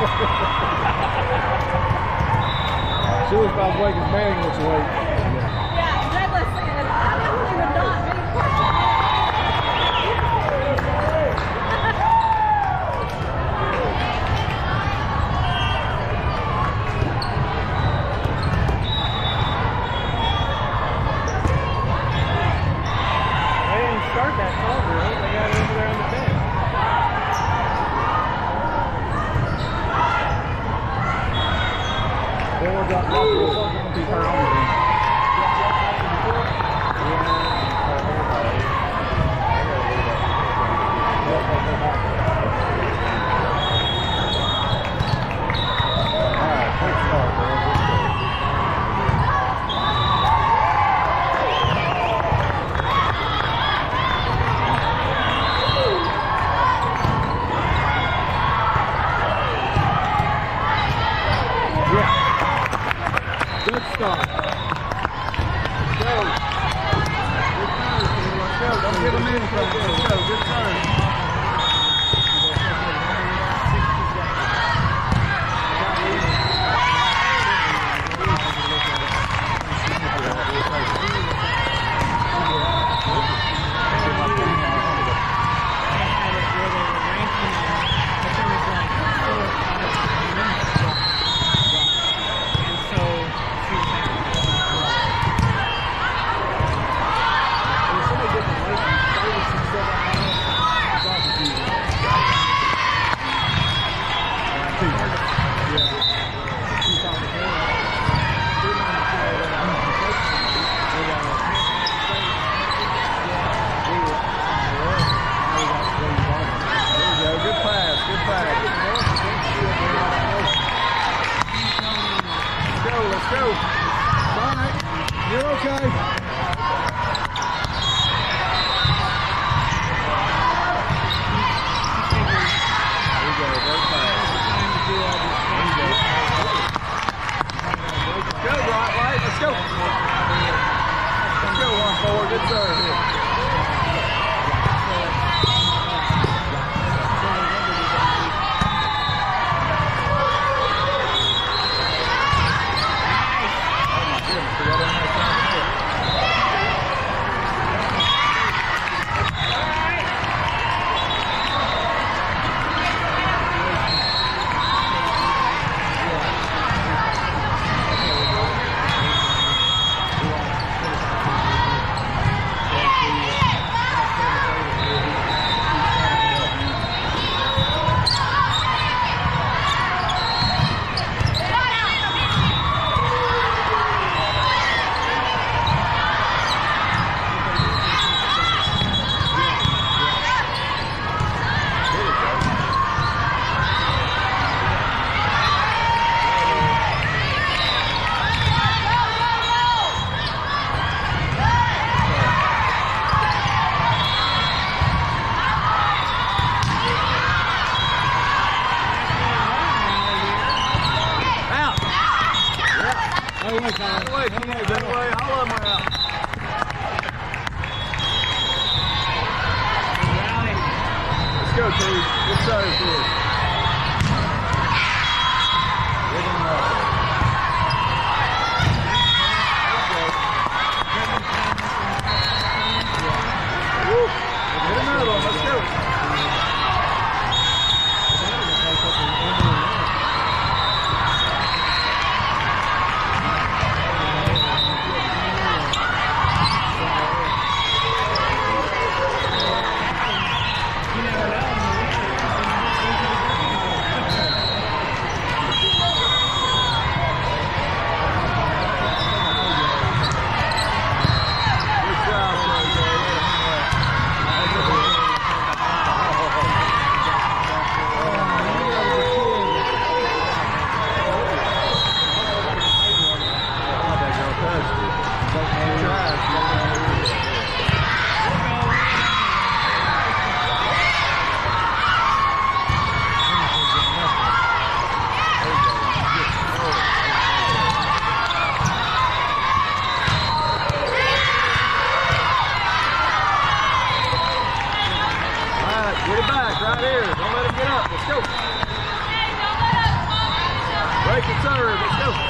She was about to wake his man looks awake. right here. Don't let him get up. Let's go. Break the serve. Let's go.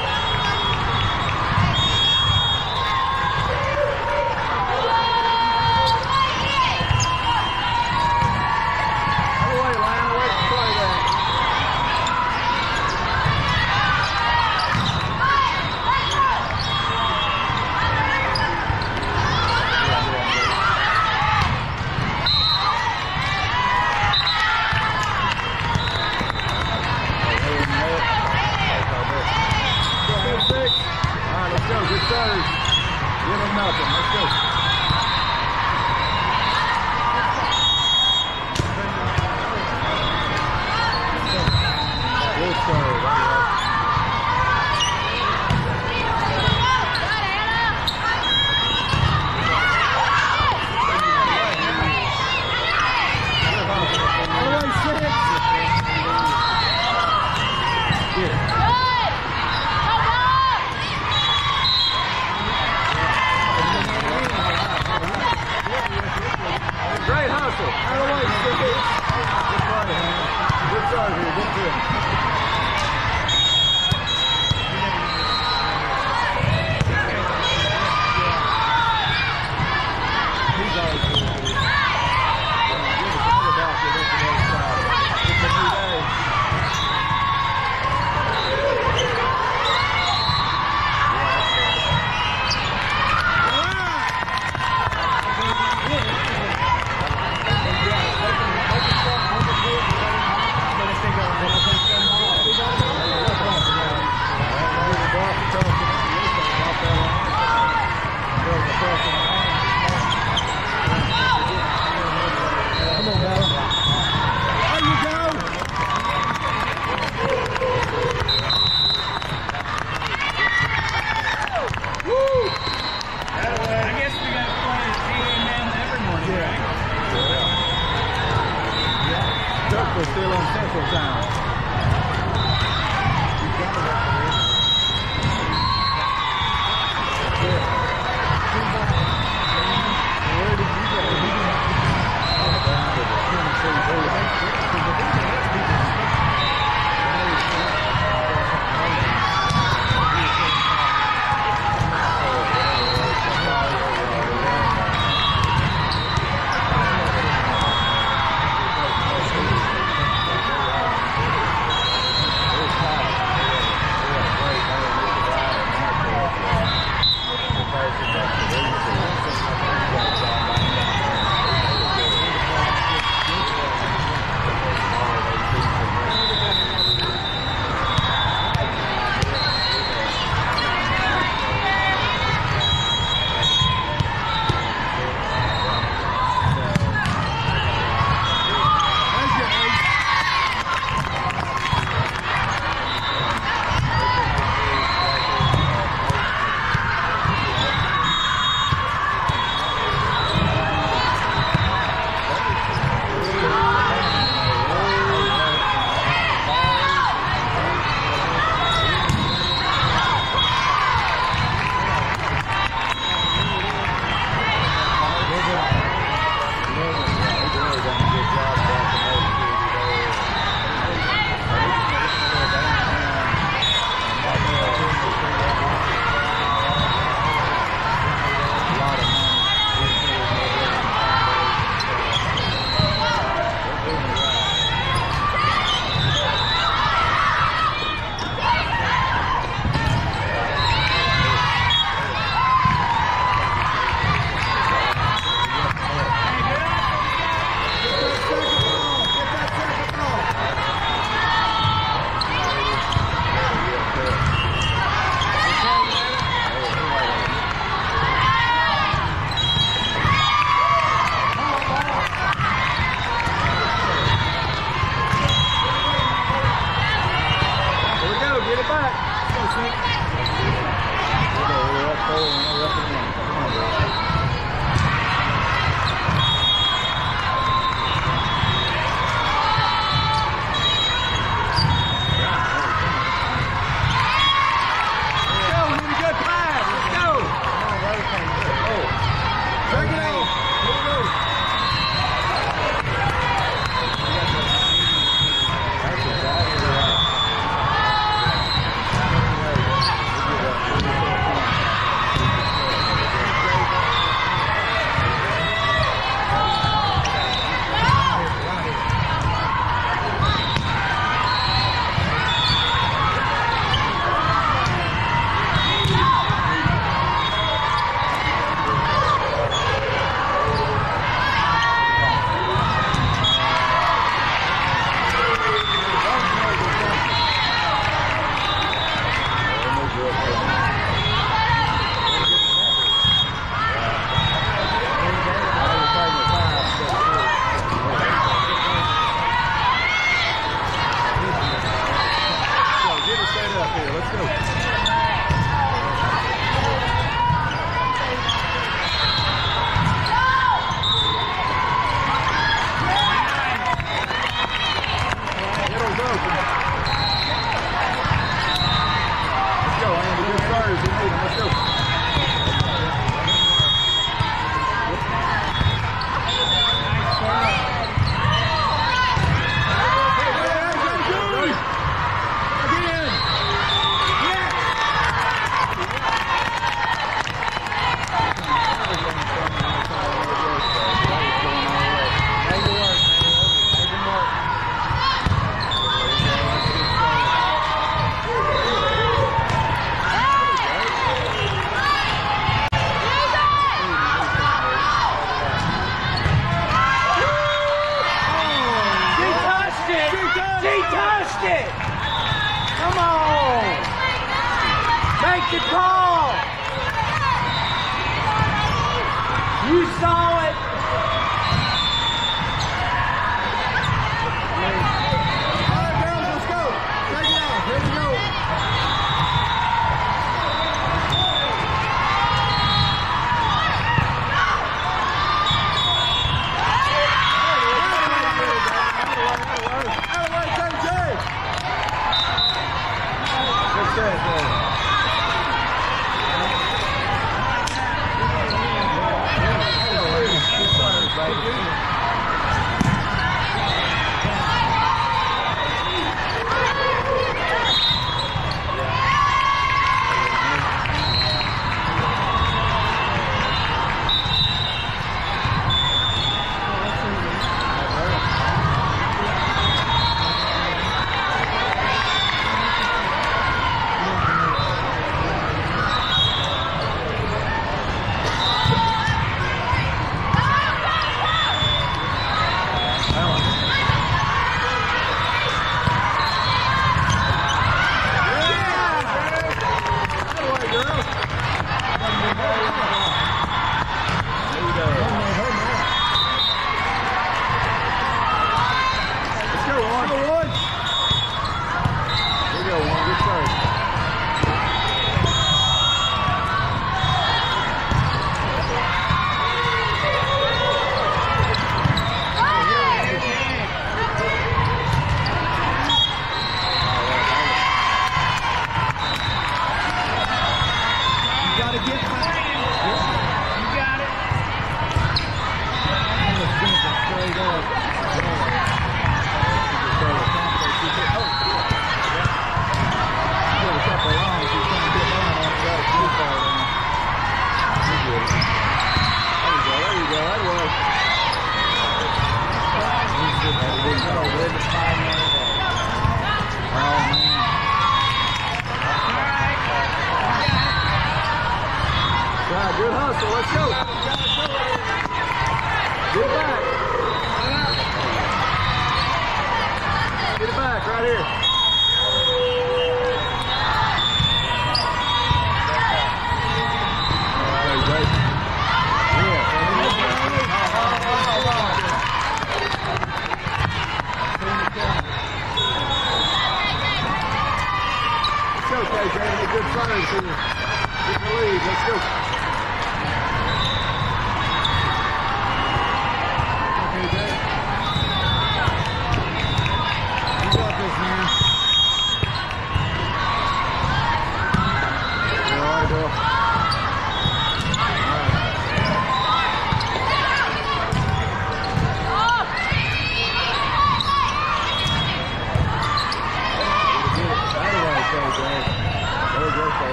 You saw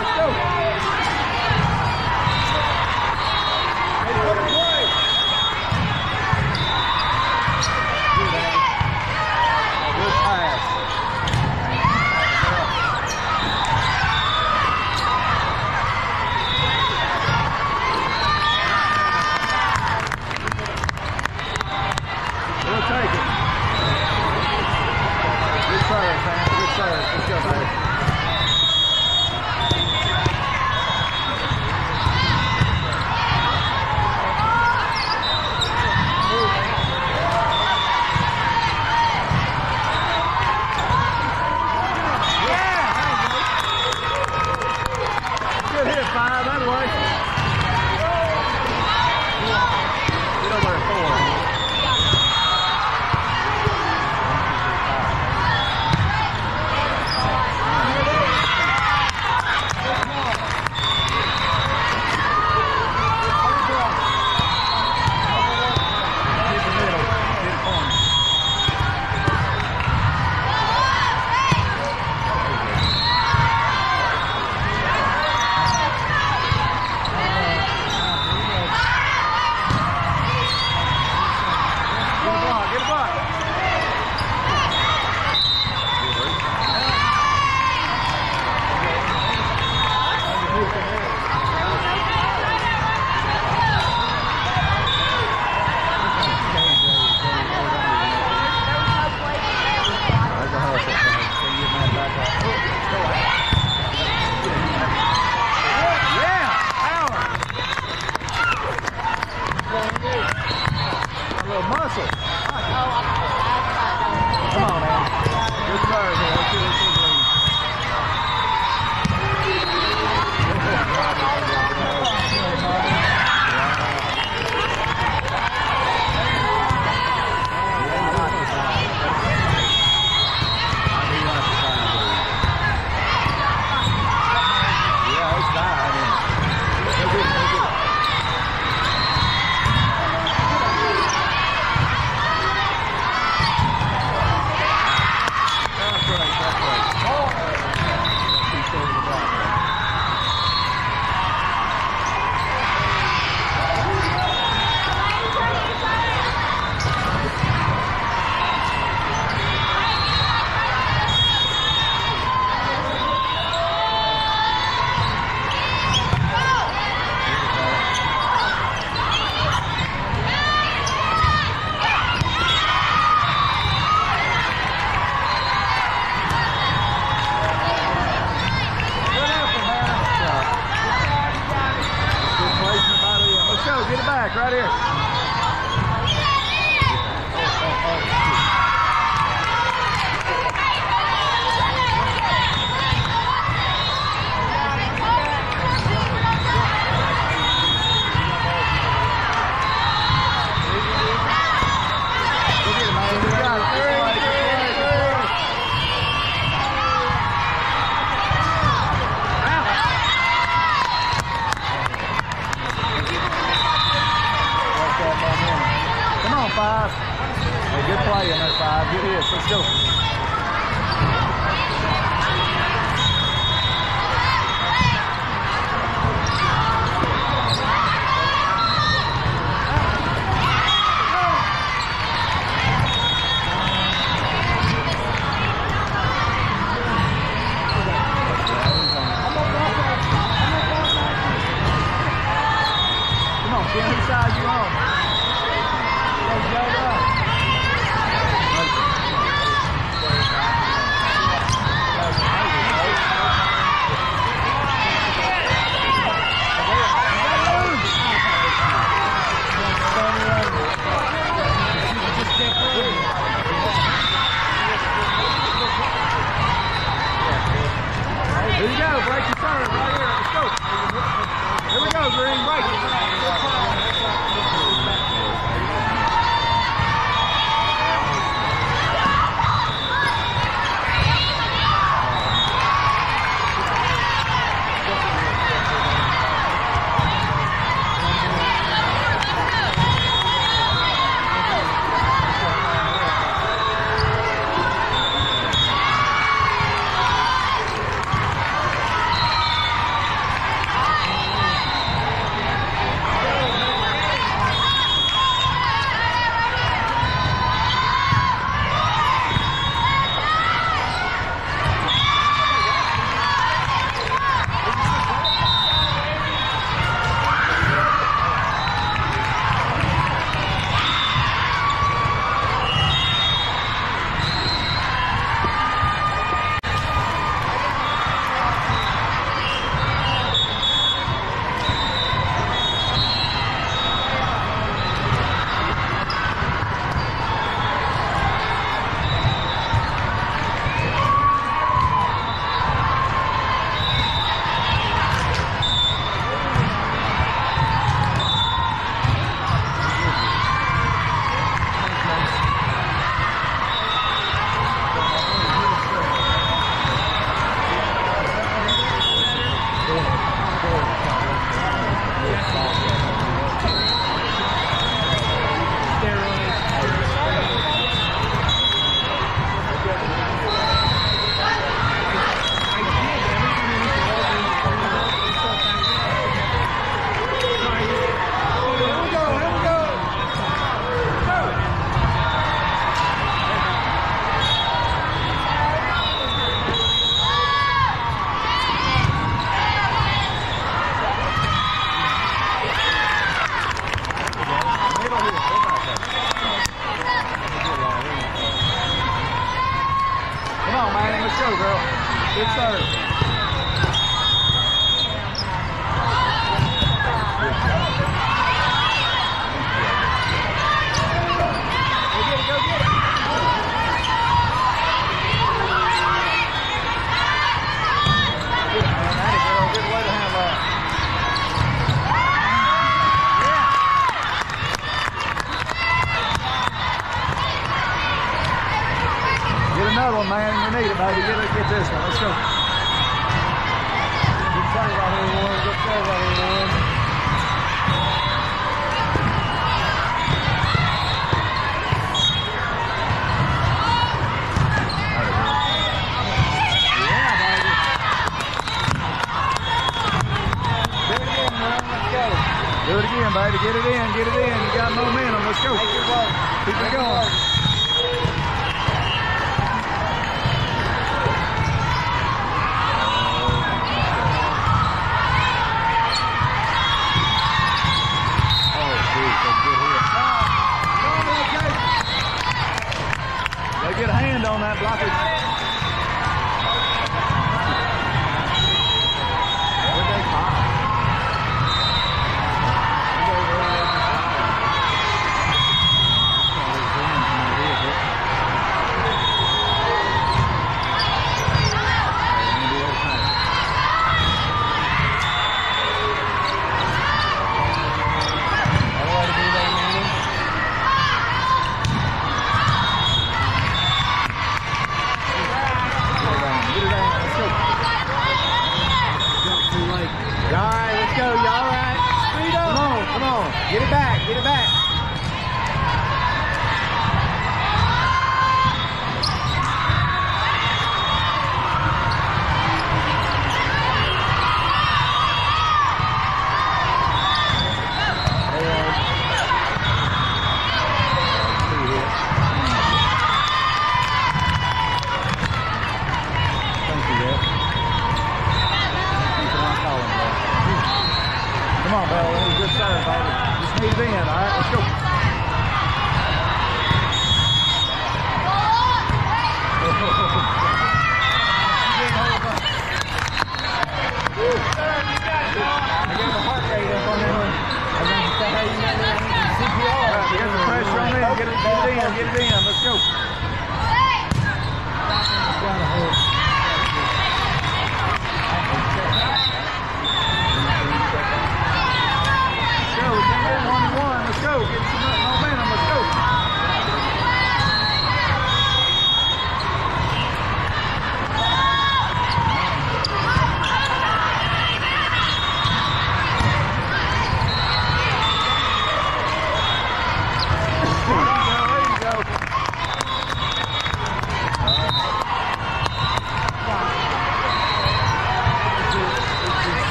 Let's go.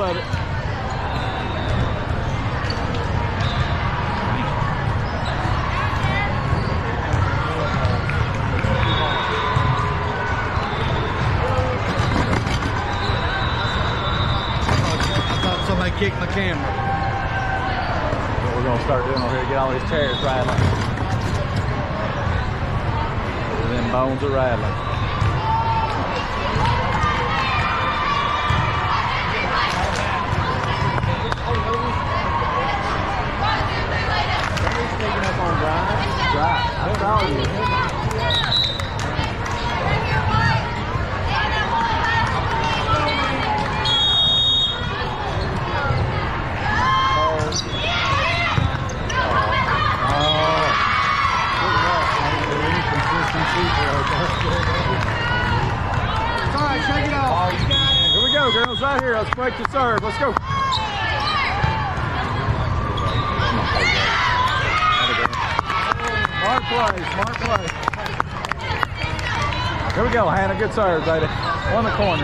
up at it. kick my camera. What we're gonna start doing over here, get all these chairs rattling. Them bones are rattling. tires right on the corner.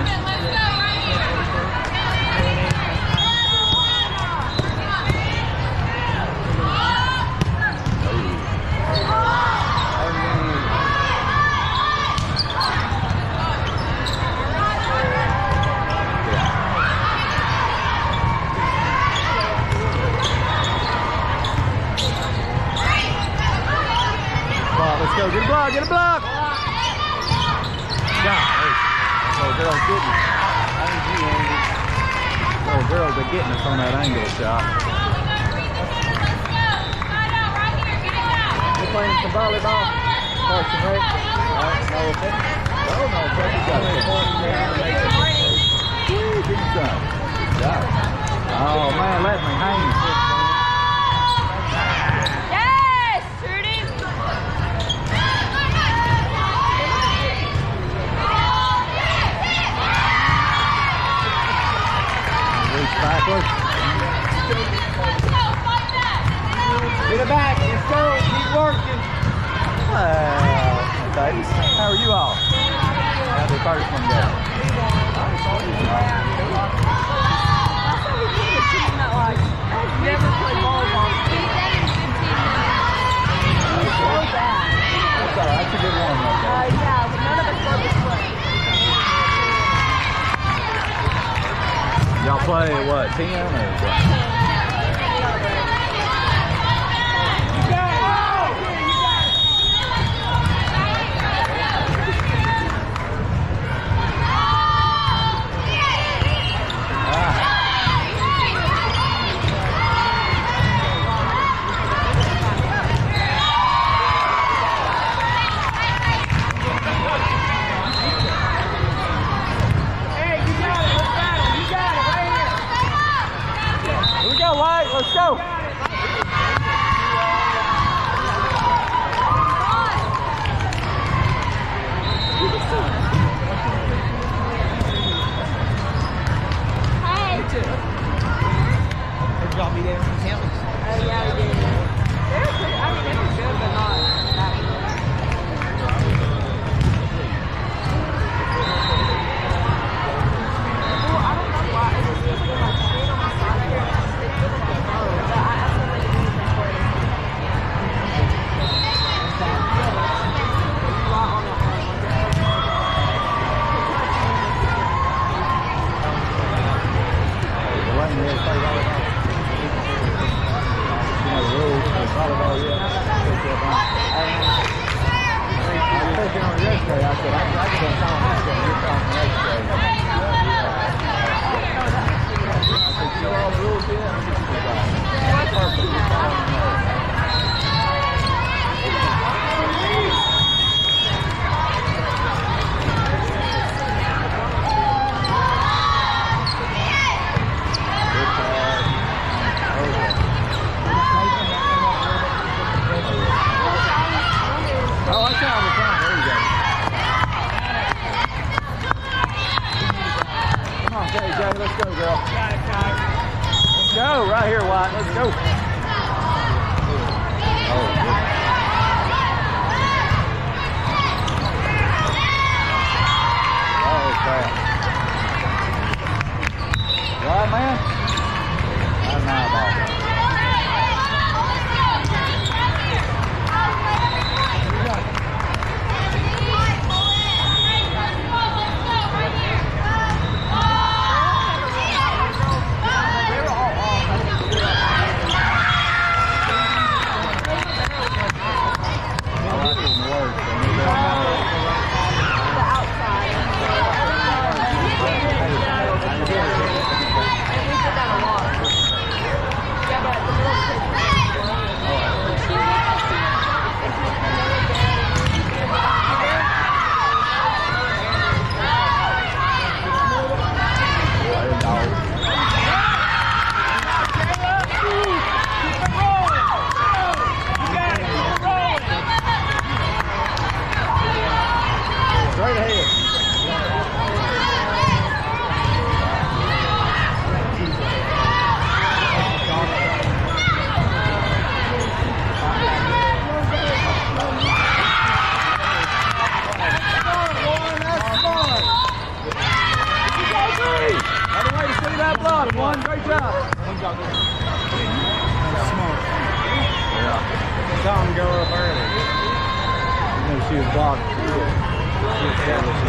Let's go, girl. Let's go. Right here, White. Let's go. Oh, oh crap. Right, man. block. Yeah.